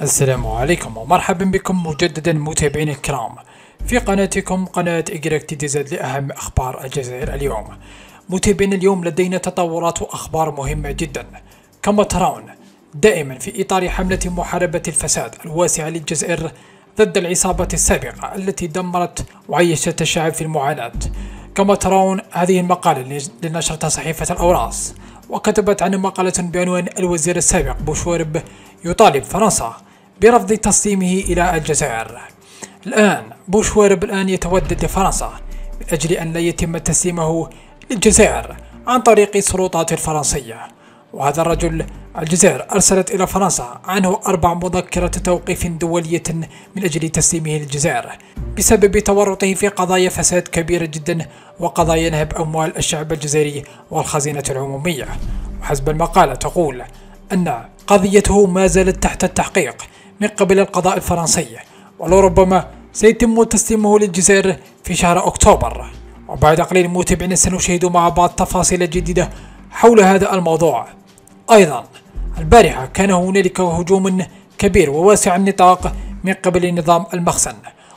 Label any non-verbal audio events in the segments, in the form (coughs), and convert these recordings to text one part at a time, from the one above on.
السلام عليكم ومرحبا بكم مجددا متابعينا الكرام. في قناتكم قناة إجراك زد لأهم أخبار الجزائر اليوم. متابعينا اليوم لدينا تطورات وأخبار مهمة جدا. كما ترون دائما في إطار حملة محاربة الفساد الواسعة للجزائر ضد العصابة السابقة التي دمرت وعيشت الشعب في المعاناة. كما ترون هذه المقالة لنشرتها صحيفة الأوراس. وكتبت عن مقالة بعنوان الوزير السابق بوشوارب يطالب فرنسا برفض تسليمه إلى الجزائر. الآن بوشوارب الآن يتودد لفرنسا من أجل أن لا يتم تسليمه للجزائر عن طريق السلطات الفرنسية. وهذا الرجل الجزائر أرسلت إلى فرنسا عنه أربع مذكرة توقيف دولية من أجل تسليمه للجزائر بسبب تورطه في قضايا فساد كبيرة جدا وقضايا نهب أموال الشعب الجزائري والخزينة العمومية. وحسب المقالة تقول أن قضيته ما زالت تحت التحقيق من قبل القضاء الفرنسي ولربما سيتم تسليمه للجزائر في شهر أكتوبر. وبعد قليل متابعين سنشاهد مع بعض تفاصيل جديدة حول هذا الموضوع. أيضا البارحة كان هنالك هجوم كبير وواسع النطاق من قبل نظام المخزن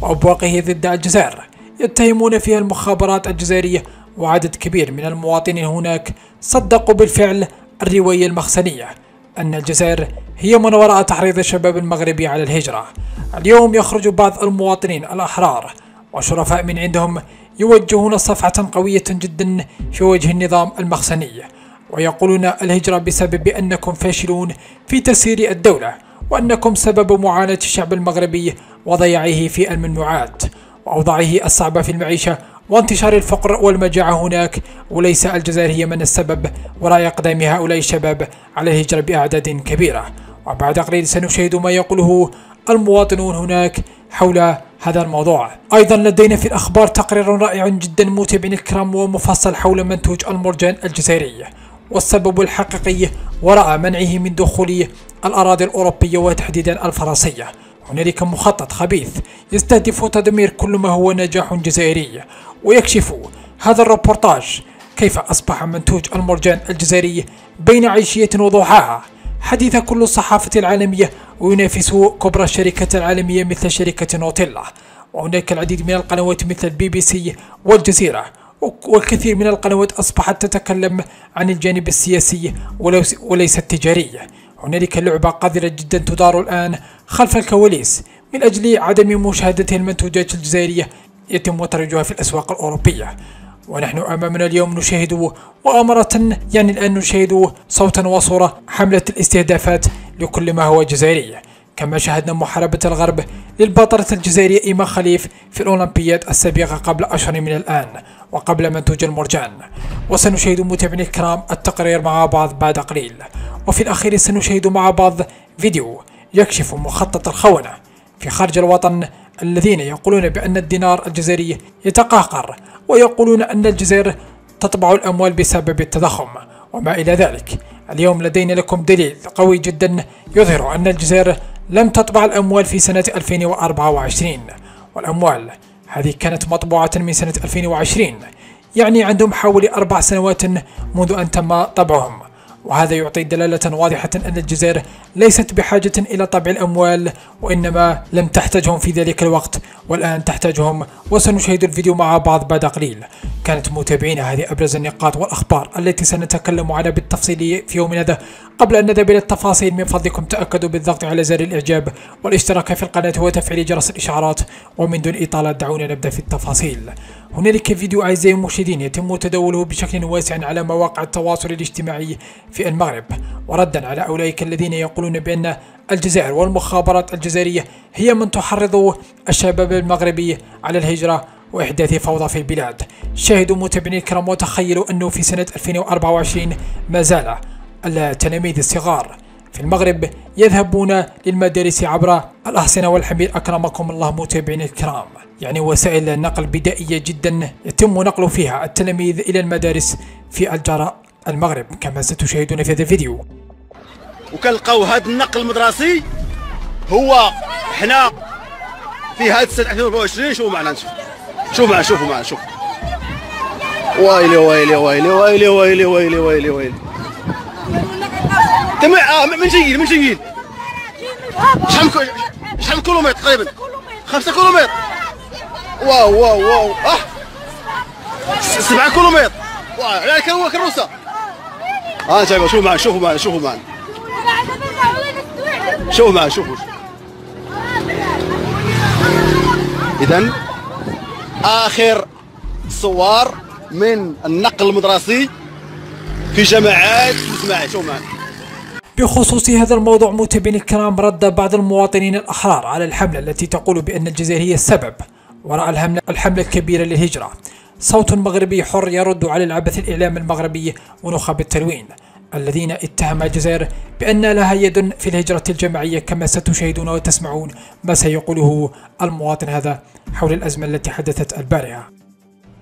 وأبواقه ضد الجزائر يتهمون فيها المخابرات الجزائرية وعدد كبير من المواطنين هناك صدقوا بالفعل الرواية المخزنية أن الجزائر هي من وراء تحريض الشباب المغربي على الهجرة. اليوم يخرج بعض المواطنين الأحرار وشرفاء من عندهم يوجهون صفحة قوية جدا في وجه النظام المخزني. ويقولون الهجرة بسبب أنكم فاشلون في تسيير الدولة وأنكم سبب معاناة الشعب المغربي وضياعه في الممنوعات وأوضاعه الصعبة في المعيشة وانتشار الفقر والمجاعة هناك وليس الجزائر هي من السبب وراء إقدام هؤلاء الشباب على الهجرة بأعداد كبيرة. وبعد قليل سنشاهد ما يقوله المواطنون هناك حول هذا الموضوع. أيضا لدينا في الأخبار تقرير رائع جدا متابعين الكرام ومفصل حول منتوج المرجان الجزائري. والسبب الحقيقي وراء منعه من دخول الأراضي الأوروبية وتحديدا الفرنسية. هنالك مخطط خبيث يستهدف تدمير كل ما هو نجاح جزائري ويكشف هذا الروبورتاج كيف أصبح منتوج المرجان الجزائري بين عشية وضحاها. حديث كل الصحافة العالمية وينافس كبرى الشركات العالمية مثل شركة نوتيلا. وهناك العديد من القنوات مثل البي بي سي والجزيرة. والكثير من القنوات أصبحت تتكلم عن الجانب السياسي وليس التجاري. هنالك لعبة قذرة جدا تدار الآن خلف الكواليس من أجل عدم مشاهدة المنتوجات الجزائرية يتم ترويجها في الأسواق الأوروبية. ونحن أمامنا اليوم نشاهد مؤامرة يعني الآن نشاهد صوتا وصورة حملة الاستهدافات لكل ما هو جزائري. كما شاهدنا محاربة الغرب للبطلة الجزائرية إيما خليف في الأولمبياد السابقة قبل أشهر من الآن وقبل منتوج المرجان. وسنشاهد متابعينا الكرام التقرير مع بعض بعد قليل. وفي الأخير سنشاهد مع بعض فيديو يكشف مخطط الخونة في خارج الوطن الذين يقولون بأن الدينار الجزائري يتقهقر ويقولون أن الجزائر تطبع الأموال بسبب التضخم وما إلى ذلك. اليوم لدينا لكم دليل قوي جدا يظهر أن الجزائر لم تطبع الأموال في سنة 2024 والأموال هذه كانت مطبوعة من سنة 2020 يعني عندهم حوالي أربع سنوات منذ أن تم طبعهم. وهذا يعطي دلالة واضحة أن الجزائر ليست بحاجة إلى طبع الأموال وإنما لم تحتاجهم في ذلك الوقت والآن تحتاجهم وسنشاهد الفيديو مع بعض بعد قليل. كانت متابعينا هذه أبرز النقاط والأخبار التي سنتكلم عنها بالتفصيل في يومنا هذا قبل أن نذهب إلى التفاصيل من فضلكم تأكدوا بالضغط على زر الإعجاب والاشتراك في القناة وتفعيل جرس الإشعارات ومن دون إطالة دعونا نبدأ في التفاصيل. هنالك فيديو أعزائي المشاهدين يتم تداوله بشكل واسع على مواقع التواصل الاجتماعي في المغرب. وردا على أولئك الذين يقولون بأن الجزائر والمخابرات الجزائرية هي من تحرض الشباب المغربي على الهجرة وإحداث فوضى في البلاد. شاهدوا متابعين الكرام وتخيلوا أنه في سنة 2024 ما زال التلاميذ الصغار في المغرب يذهبون للمدارس عبر الأحصنة والحمير. أكرمكم الله متابعين الكرام. يعني وسائل نقل بدائية جدا يتم نقل فيها التلاميذ إلى المدارس في الجراء المغرب كما ستشاهدون في هذا الفيديو. وكنلقاو هذا النقل المدرسي. هو حنا في هذا السنة 2024 شوفوا معنا نشوف. شوفوا معنا شوفوا معنا شوف ويلي ويلي ويلي ويلي ويلي ويلي ويلي ويلي. تم من جيل من جيل شحال شحال كيلومتر تقريبا؟ خمسة كيلومتر. واو واو واو. آه. سبعة كيلومتر. واو على هو كروسة آه انت شوفوا معنا شوفوا معنا شوفوا معنا شوفوا معنا شوفوا. اذا آخر صور من النقل المدرسي في جماعات المجتمعات شوفوا معنا بخصوص هذا الموضوع متابعينا الكرام رد بعض المواطنين الأحرار على الحملة التي تقول بأن الجزائر هي السبب وراء الحملة الكبيرة للهجرة. صوت مغربي حر يرد على العبث الإعلامي المغربي ونخب التلوين. الذين اتهم الجزائر بأن لها يد في الهجرة الجماعية كما ستشاهدون وتسمعون ما سيقوله المواطن هذا حول الأزمة التي حدثت البارحة.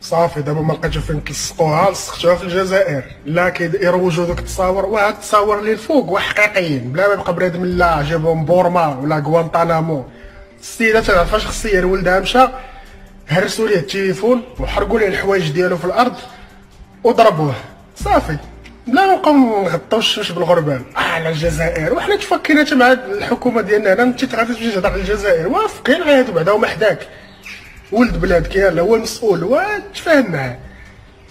صافي دابا ما لقيتو فين تلصقوها لصقتوها في الجزائر. لا كيروجوا دوك التصاور وهاد التصاور اللي الفوق وحقيقيين. بلا ما يبقى بنادم لا جابهم بورما ولا غوانتانامو. السيدة تعرف فاش ولدها مشى هرسوا ليه التليفون وحرقوا ليه الحوايج ديالو في الأرض وضربوه. صافي. ما نبقاو نغطاو بالغربان. آه على الجزائر. وحنا تفكينا مع الحكومة ديالنا هنا. انت تغادي تجي تهضر على الجزائر. وافقين عاد بعدا. هما حداك. ولد بلادك يلا هو المسؤول. وتفاهم معاه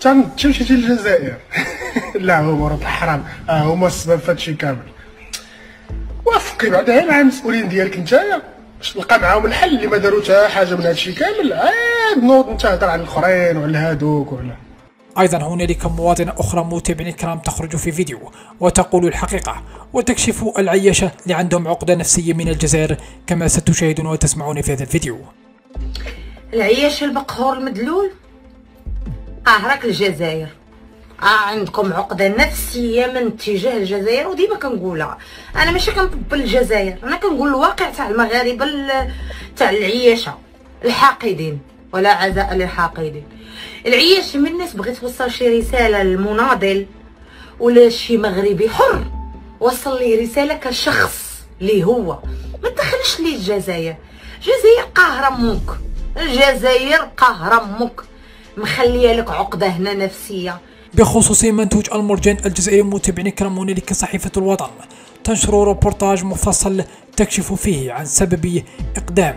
تمشي للجزائر. (laughs) لا هما راه الحرام آه هما السبب في هادشي كامل. وافقي بعدا. مع المسؤولين ديالك نتايا. باش تلقى معاهم الحل اللي ما داروا حتى حاجة من هادشي كامل عاد نوض انت هضر على الأخرين وعلى هادوك وعلى أيضا هنالك مواطنة أخرى متابعين الكرام تخرج في فيديو وتقول الحقيقة وتكشف العياشة اللي عندهم عقدة نفسية من الجزائر كما ستشاهدون وتسمعون في هذا الفيديو. العياش البقهور المدلول؟ آه راك الجزائر. عندكم عقدة نفسية من اتجاه الجزائر؟ وديما كنقولها. أنا ماشي كنطبل الجزائر أنا كنقول الواقع تاع المغاربة تاع العياشة الحاقدين ولا عزاء للحاقدين. العياش من الناس بغيت توصل شي رسالة للمناضل ولا شي مغربي حر وصل لي رسالة كشخص اللي هو. ما تدخلش لي الجزائر. الجزائر قاهرة أمك الجزائر قهر أمك مخلية لك عقدة هنا نفسية. بخصوص منتوج المرجان الجزائري متابعين الكرام هنالك صحيفة الوطن. تنشر روبورتاج مفصل تكشف فيه عن سبب إقدام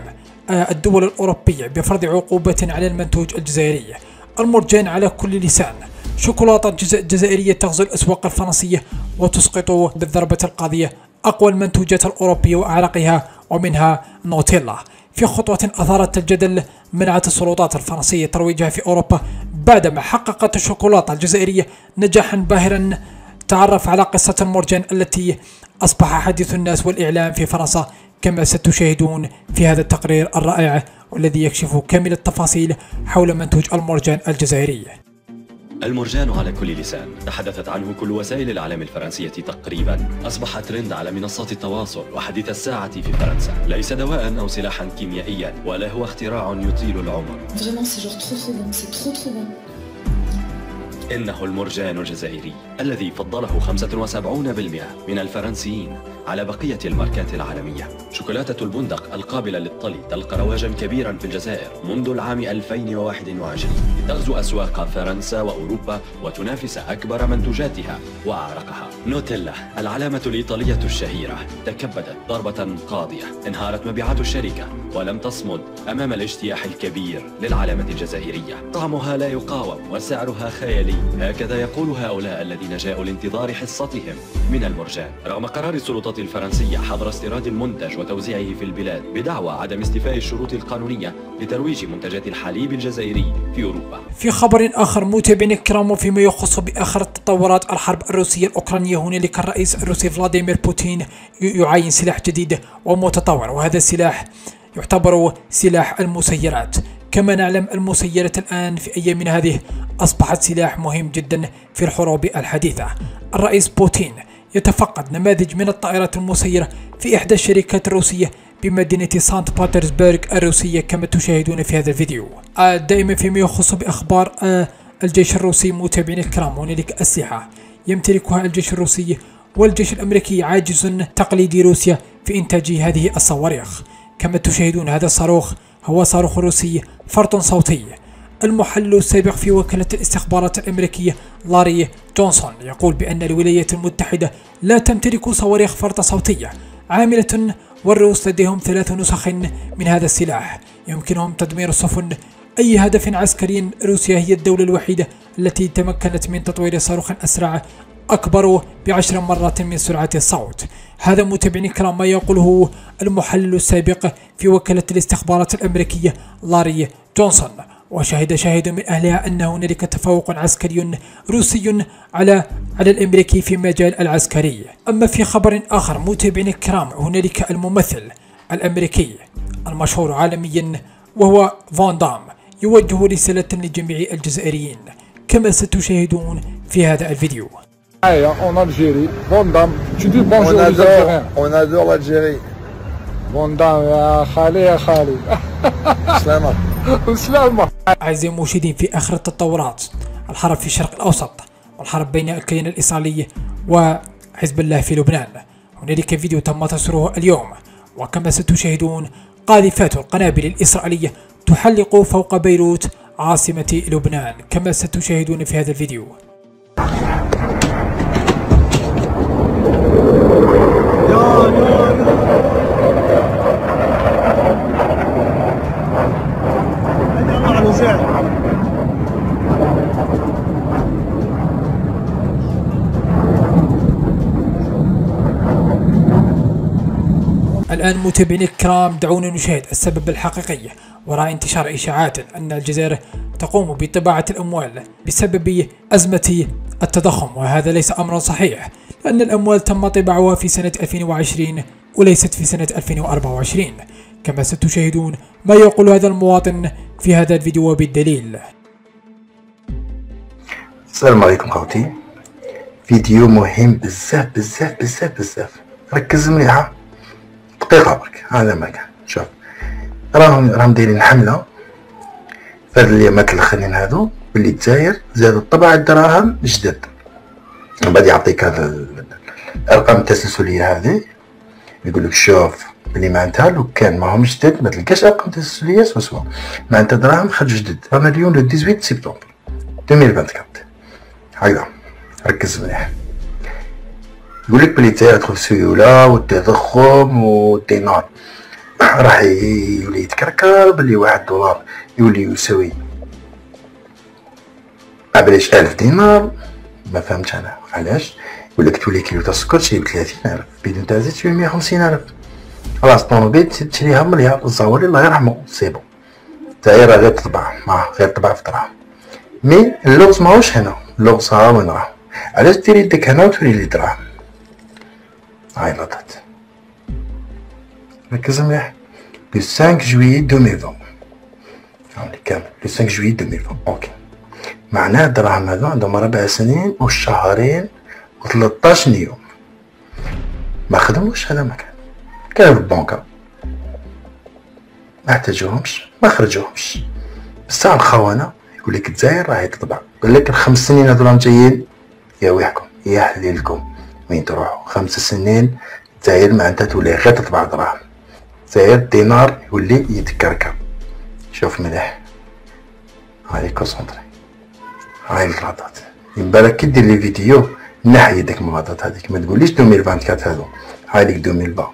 آه، الدول الأوروبية بفرض عقوبة على المنتوج الجزائري. المرجان على كل لسان. شوكولاتة جزائرية تغزو الأسواق الفرنسية وتسقط بالضربة القاضية أقوى المنتوجات الأوروبية وأعرقها ومنها نوتيلا. في خطوة أثارت الجدل منعت السلطات الفرنسية ترويجها في أوروبا بعدما حققت الشوكولاتة الجزائرية نجاحا باهرا. تعرف على قصة المرجان التي أصبح حديث الناس والإعلام في فرنسا كما ستشاهدون في هذا التقرير الرائع والذي يكشف كامل التفاصيل حول منتوج المرجان الجزائري. المرجان على كل لسان. تحدثت عنه كل وسائل الإعلام الفرنسية تقريبا. أصبح ترند على منصات التواصل وحديث الساعة في فرنسا. ليس دواء أو سلاحا كيميائيا ولا هو اختراع يطيل العمر. إنه المرجان الجزائري الذي فضله 75% من الفرنسيين. على بقية الماركات العالمية. شوكولاتة البندق القابلة للطلي تلقى رواجا كبيرا في الجزائر منذ العام 2021 تغزو أسواق فرنسا وأوروبا وتنافس أكبر منتوجاتها وأعرقها. نوتيلا العلامة الإيطالية الشهيرة تكبدت ضربة قاضية. انهارت مبيعات الشركة ولم تصمد أمام الاجتياح الكبير للعلامة الجزائرية. طعمها لا يقاوم وسعرها خيالي. هكذا يقول هؤلاء الذين جاءوا لانتظار حصتهم من المرجان. رغم قرار السلطات الفرنسية حظر استيراد المنتج وتوزيعه في البلاد بدعوى عدم استيفاء الشروط القانونية لترويج منتجات الحليب الجزائري في أوروبا. في خبر آخر متابعينا الكرام وفيما يخص بآخر تطورات الحرب الروسية الأوكرانية هنالك الرئيس الروسي فلاديمير بوتين يعاين سلاح جديد ومتطور وهذا السلاح يعتبر سلاح المسيرات. كما نعلم المسيرة الآن في أيام هذه أصبحت سلاح مهم جدا في الحروب الحديثة. الرئيس بوتين يتفقد نماذج من الطائرات المسيرة في إحدى الشركات الروسية بمدينة سانت بطرسبرغ الروسية كما تشاهدون في هذا الفيديو. دائما فيما يخص بأخبار آه، الجيش الروسي متابعين الكرام هنالك أسلحة يمتلكها الجيش الروسي والجيش الأمريكي عاجز تقليد روسيا في إنتاج هذه الصواريخ. كما تشاهدون هذا الصاروخ هو صاروخ روسي فرط صوتي. المحلل السابق في وكالة الاستخبارات الأمريكية لاري جونسون يقول بأن الولايات المتحدة لا تمتلك صواريخ فرط صوتية عاملة والروس لديهم ثلاث نسخ من هذا السلاح. يمكنهم تدمير السفن أي هدف عسكري روسيا هي الدولة الوحيدة التي تمكنت من تطوير صاروخ أسرع أكبر بعشر مرات من سرعة الصوت. هذا متابعين الكرام ما يقوله المحلل السابق في وكالة الاستخبارات الأمريكية لاري جونسون. وشهد شاهد من أهلها أن هنالك تفوق عسكري روسي على على الأمريكي في مجال العسكري أما في خبر آخر متابعين الكرام هنالك الممثل الأمريكي المشهور عالميا وهو فان دام يوجه رسالة لجميع الجزائريين كما ستشاهدون في هذا الفيديو en Algérie. Vondam, tu dis bonjour On aux Algériens. on adore l'Algérie. (laughs) أعزائي المشاهدين في آخر التطورات. الحرب في الشرق الأوسط والحرب بين الكيان الإسرائيلي وحزب الله في لبنان. هنالك فيديو تم تصويره اليوم. وكما ستشاهدون قاذفات القنابل الإسرائيلية تحلق فوق بيروت عاصمة لبنان كما ستشاهدون في هذا الفيديو. الآن متابعينا الكرام دعونا نشاهد السبب الحقيقي وراء انتشار إشاعات أن الجزائر تقوم بطباعة الأموال بسبب أزمة التضخم وهذا ليس أمرا صحيح لأن الأموال تم طباعها في سنة 2020 وليست في سنة 2024 كما ستشاهدون ما يقول هذا المواطن في هذا الفيديو بالدليل. السلام عليكم خوتي. فيديو مهم بزاف بزاف بزاف بزاف. ركز مليحة. دقيقة برك هذا ما كان. شوف راهم راهم دايرين حملة. في هاد اليامات الاخرين هادو باللي الجزائر زادوا طبع الدراهم جدد. من بعد يعطيك هذا ال- الأرقام التسلسلية هذه. يقول لك شوف بلي معناتها لو كان ماهم جدد ما تلقاش أرقام تسلسلية سوا سوا. معناتها دراهم خرج جدد. رانا اليوم لو 18 سبتمبر 2024 هكذا. ركز مليح. يقول لك بلي تدخل السيولة والتضخم والدينار (coughs) راح يولي يتكركر بلي واحد دولار يولي يساوي ما ألف دينار؟ ما فهمتش أنا. علاش؟ يقول لك تولي كيلو تاع السكر تشري بثلاثين ألف. بيدون تاع زيت تشري مية وخمسين ألف. خلاص طوموبيل تشريها مليار الزوالي الله يرحمه. c'est bon. الجزائر غير تطبع ما غير تطبع في دراهم mais اللغز ماهوش هنا. اللغز ها وين راه؟ علاش ديري يدك هنا وتولي لي دراهم؟ لطات ركز مليح لو 5 جويي 2020 هاولي كامل لو 5 جويي 2020 أوكي معناه الدراهم هذو عندهم ربع سنين وشهرين و13 يوم ما خدموش هذا ما كان كان في البنكة ما احتاجوهمش ما خرجوهمش بصح الخونة يقول لك الجزائر راهي تطبع قال لك الخمس سنين هذو راهم جايين يا ويحكم يا حليلكم وين تروحوا خمس سنين الجزائر معناتها تولي غير تطبع دراهم الجزائر الدينار يولي يتكركر. شوف مليح. هاي concentrer هاي الغلطات. من بالك كي دير لي فيديو نحي من الغلطات هذيك. ما تقوليش 2024 هذو هاي ليك 2020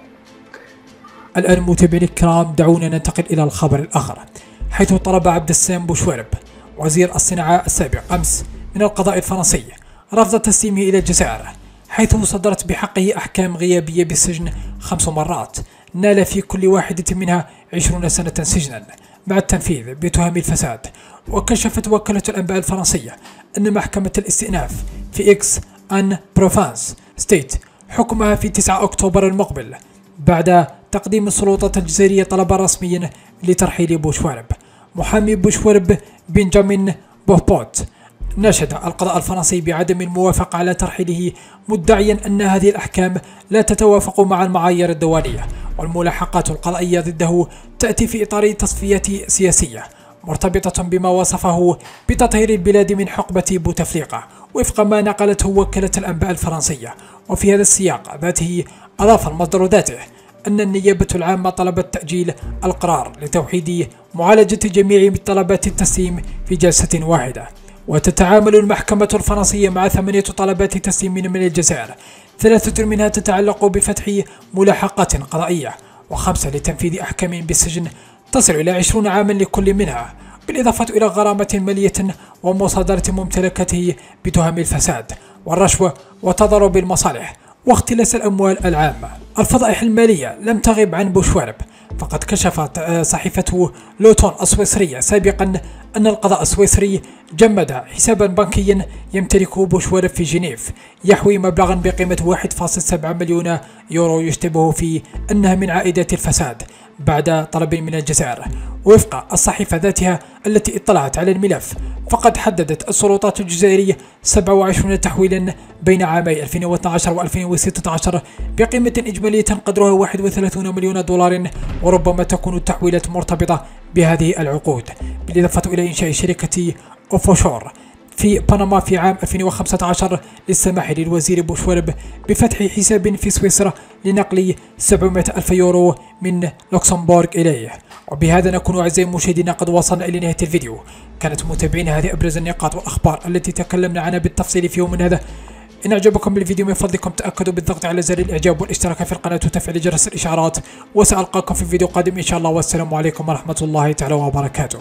الآن متابعينا الكرام دعونا ننتقل إلى الخبر الآخر. حيث طلب عبد السلام بوشوارب وزير الصناعة السابق أمس من القضاء الفرنسي رفض تسليمه إلى الجزائر. حيث صدرت بحقه أحكام غيابية بالسجن خمس مرات. نال في كل واحدة منها عشرون سنة سجنا مع التنفيذ بتهم الفساد. وكشفت وكالة الأنباء الفرنسية أن محكمة الاستئناف في إكس أن بروفانس ستبت حكمها في 9 أكتوبر المقبل بعد تقديم السلطات الجزائرية طلبا رسميا لترحيل بوشوارب. محامي بوشوارب بنجامين بوهبوت ناشد القضاء الفرنسي بعدم الموافقة على ترحيله مدعيا أن هذه الأحكام لا تتوافق مع المعايير الدولية. والملاحقات القضائية ضده تأتي في إطار تصفيات سياسية مرتبطة بما وصفه بتطهير البلاد من حقبة بوتفليقة وفق ما نقلته وكالة الأنباء الفرنسية. وفي هذا السياق ذاته أضاف المصدر ذاته أن النيابة العامة طلبت تأجيل القرار لتوحيد معالجة جميع طلبات التسليم في جلسة واحدة. وتتعامل المحكمة الفرنسية مع ثمانية طلبات تسليم من الجزائر. ثلاثة منها تتعلق بفتح ملاحقات قضائية وخمسة لتنفيذ أحكام بالسجن تصل إلى عشرون عاما لكل منها بالإضافة إلى غرامة مالية ومصادرة ممتلكاته بتهم الفساد والرشوة وتضارب المصالح واختلاس الأموال العامة الفضائح المالية لم تغب عن بوشوارب فقد كشفت آه، صحيفة لوتون السويسرية سابقا أن القضاء السويسري جمد حسابا بنكيا يمتلكه بوشوارب في جنيف يحوي مبلغا بقيمة 1.7 مليون يورو يشتبه في أنها من عائدات الفساد بعد طلب من الجزائر. وفق الصحيفة ذاتها التي اطلعت على الملف فقد حددت السلطات الجزائرية 27 تحويلا بين عامي 2012 و 2016 بقيمة إجمالية قدرها 31 مليون دولار وربما تكون التحويلات مرتبطة بهذه العقود. بالإضافة إلى إنشاء شركة أوفوشور في بنما في عام 2015 للسماح للوزير بوشورب بفتح حساب في سويسرا لنقل 700 ألف يورو من لوكسمبورغ إليه. وبهذا نكون أعزائي المشاهدين قد وصلنا إلى نهاية الفيديو. كانت متابعين هذه أبرز النقاط والأخبار التي تكلمنا عنها بالتفصيل في يوم من هذا. إن أعجبكم الفيديو من فضلكم تأكدوا بالضغط على زر الإعجاب والاشتراك في القناة وتفعيل جرس الإشعارات وسألقاكم في فيديو قادم إن شاء الله. والسلام عليكم ورحمة الله تعالى وبركاته.